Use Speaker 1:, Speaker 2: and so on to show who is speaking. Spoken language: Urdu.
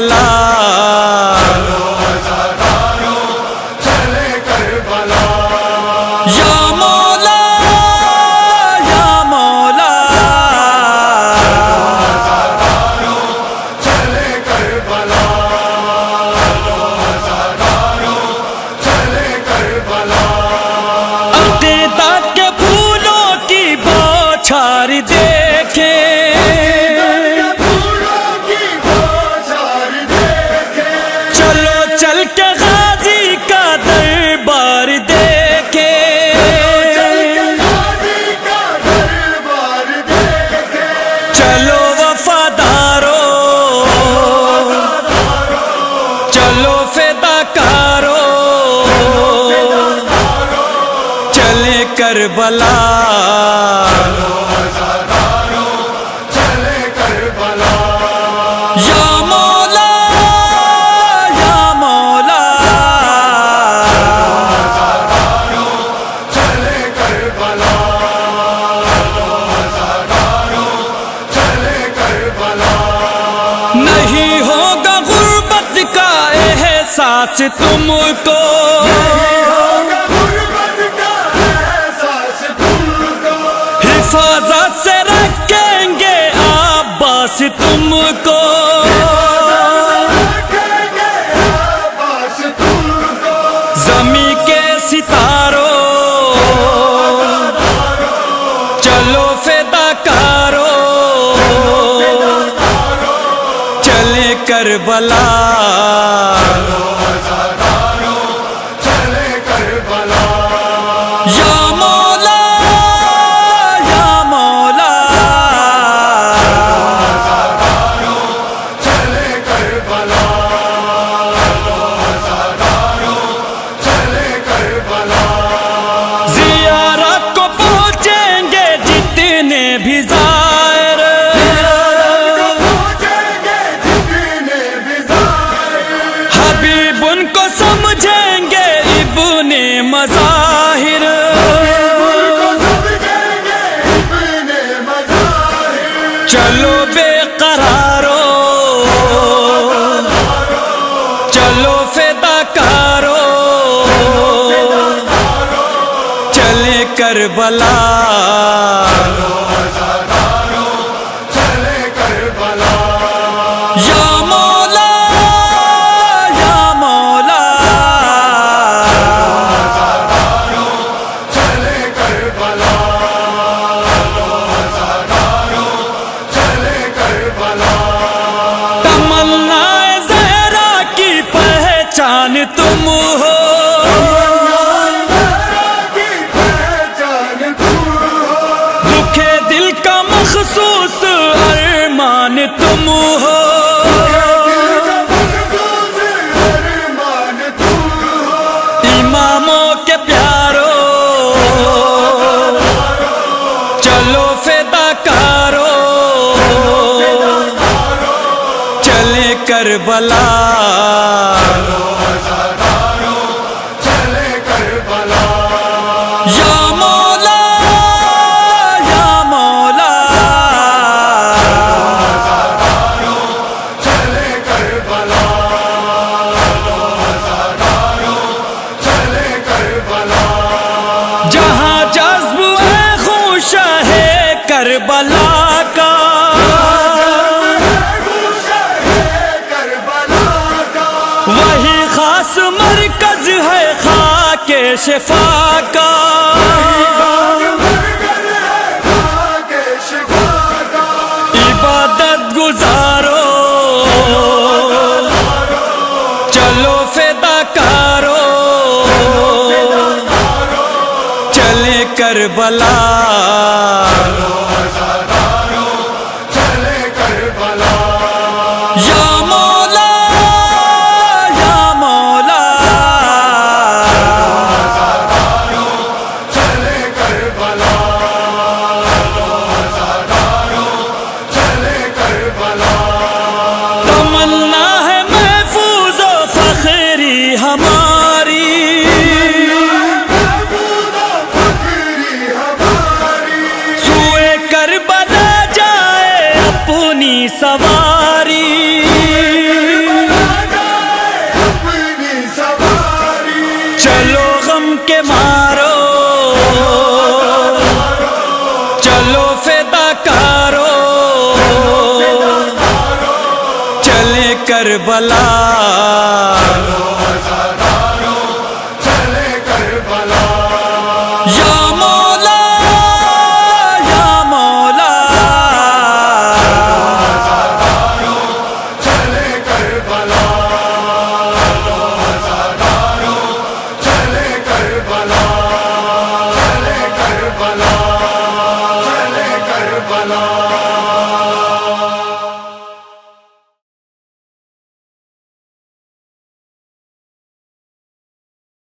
Speaker 1: کربلا۔
Speaker 2: چلے
Speaker 1: یا مولا یا مولا۔
Speaker 2: چلے چلے
Speaker 1: کے پھولوں کی بوچھار دیکھے۔ کربلا۔ نہیں ہوگا غربت کا احساس تم کو۔ فداکارو چلے کربلا
Speaker 2: چلے کربلا
Speaker 1: یا چلو بے قرارو چلو فداکارو چلے کربلا پہچان تم ہو۔ دکھے دل کا مخصوص ارمان تم ہو۔
Speaker 2: مخصوص ارمان تم ہو
Speaker 1: اماموں کے پیارو۔ چلو فداکارو چلے کربلا۔ جہاں جذب ہے خوش ہے کربلا کا۔
Speaker 2: کربلا
Speaker 1: وہی خاص مرکز ہے خاک شفا کا۔ کربلا کے
Speaker 2: مارو۔ چلو فیدہ کارو۔ چلے کربلا۔